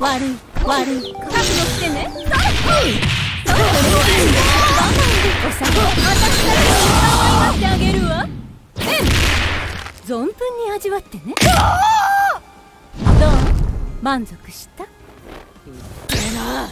悪い。悪い。覚悟しえ存分に味わってねどう満足したえな